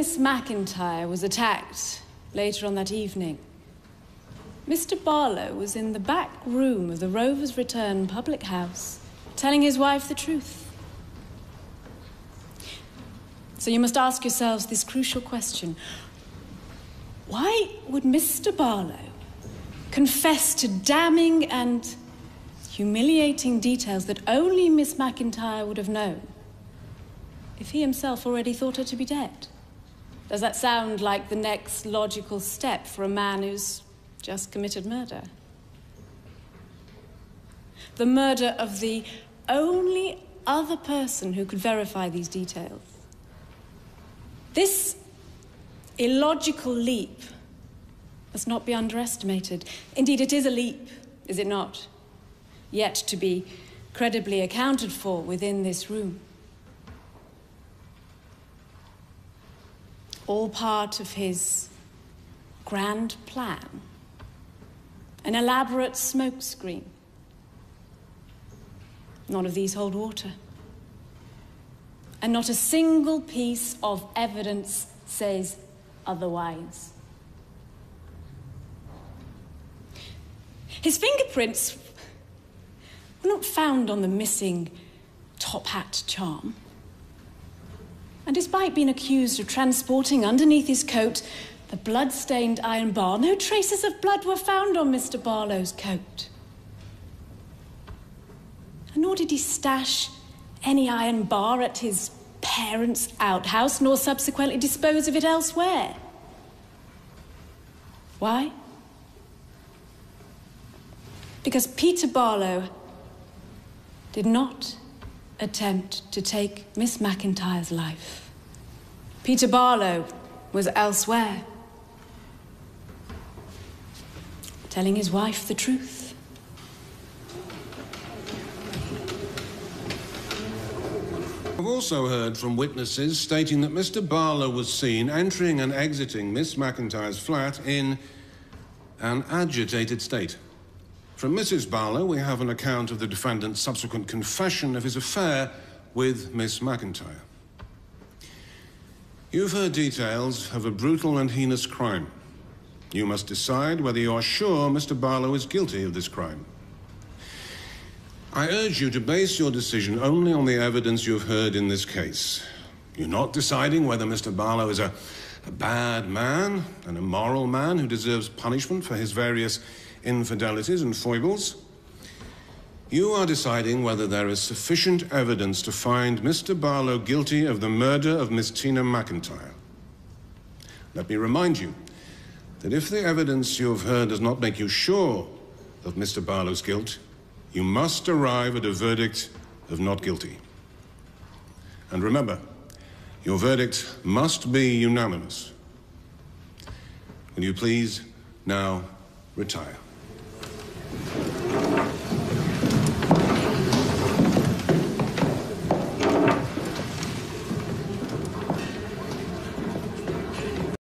Miss McIntyre was attacked later on that evening, Mr. Barlow was in the back room of the Rover's Return public house, telling his wife the truth. So you must ask yourselves this crucial question Why would Mr. Barlow confess to damning and humiliating details that only Miss McIntyre would have known if he himself already thought her to be dead? Does that sound like the next logical step for a man who's just committed murder? The murder of the only other person who could verify these details. This illogical leap must not be underestimated. Indeed, it is a leap, is it not? Yet to be credibly accounted for within this room. All part of his grand plan. An elaborate smokescreen. None of these hold water. And not a single piece of evidence says otherwise. His fingerprints were not found on the missing top hat charm. And despite being accused of transporting underneath his coat the blood-stained iron bar, no traces of blood were found on Mr. Barlow's coat. And nor did he stash any iron bar at his parents' outhouse, nor subsequently dispose of it elsewhere. Why? Because Peter Barlow did not attempt to take Miss McIntyre's life. Peter Barlow was elsewhere, telling his wife the truth. I've also heard from witnesses stating that Mr. Barlow was seen entering and exiting Miss McIntyre's flat in an agitated state. From Mrs. Barlow, we have an account of the defendant's subsequent confession of his affair with Miss McIntyre. You've heard details of a brutal and heinous crime. You must decide whether you are sure Mr. Barlow is guilty of this crime. I urge you to base your decision only on the evidence you have heard in this case. You're not deciding whether Mr. Barlow is a, a bad man, an immoral man who deserves punishment for his various infidelities and foibles. You are deciding whether there is sufficient evidence to find Mr. Barlow guilty of the murder of Miss Tina McIntyre. Let me remind you that if the evidence you have heard does not make you sure of Mr. Barlow's guilt, you must arrive at a verdict of not guilty. And remember, your verdict must be unanimous. Will you please now retire?